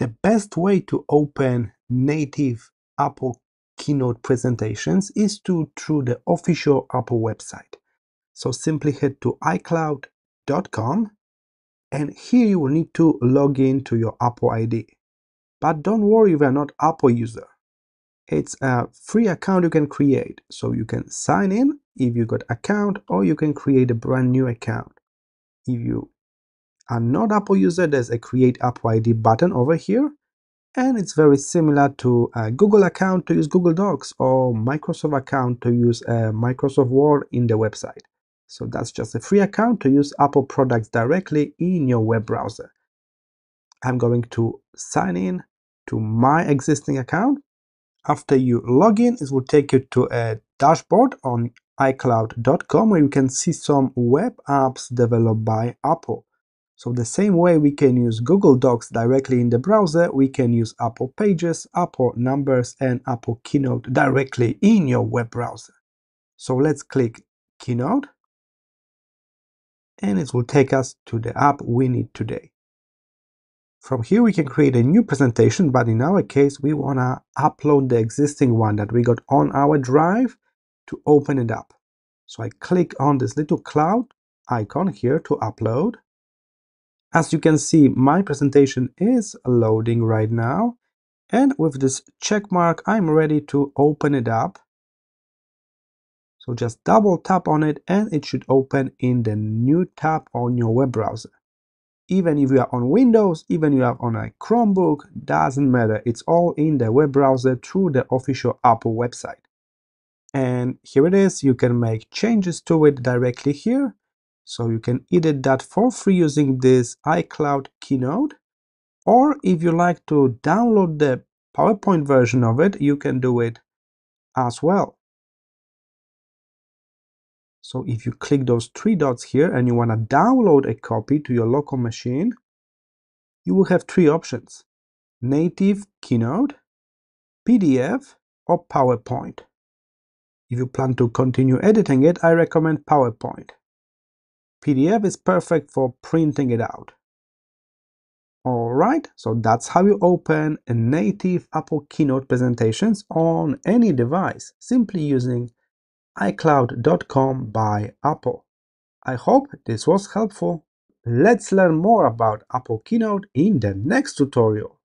The best way to open native Apple Keynote presentations is to through the official Apple website. So simply head to iCloud.com and here you will need to log in to your Apple ID. But don't worry if you're not Apple user. It's a free account you can create. So you can sign in if you got account or you can create a brand new account. If you are not Apple user, there's a create Apple ID button over here. And it's very similar to a Google account to use Google Docs or Microsoft account to use a Microsoft Word in the website. So that's just a free account to use Apple products directly in your web browser. I'm going to sign in to my existing account. After you log in, it will take you to a dashboard on iCloud.com where you can see some web apps developed by Apple. So the same way we can use Google Docs directly in the browser, we can use Apple Pages, Apple Numbers, and Apple Keynote directly in your web browser. So let's click Keynote, and it will take us to the app we need today. From here we can create a new presentation, but in our case we want to upload the existing one that we got on our drive to open it up. So I click on this little cloud icon here to upload. As you can see, my presentation is loading right now. And with this check mark, I'm ready to open it up. So just double tap on it and it should open in the new tab on your web browser even if you are on Windows, even if you are on a Chromebook, doesn't matter. It's all in the web browser through the official Apple website. And here it is, you can make changes to it directly here. So you can edit that for free using this iCloud Keynote. Or if you like to download the PowerPoint version of it, you can do it as well. So if you click those three dots here and you want to download a copy to your local machine, you will have three options, native Keynote, PDF, or PowerPoint. If you plan to continue editing it, I recommend PowerPoint. PDF is perfect for printing it out. Alright, so that's how you open a native Apple Keynote presentations on any device, simply using iCloud.com by Apple. I hope this was helpful. Let's learn more about Apple Keynote in the next tutorial.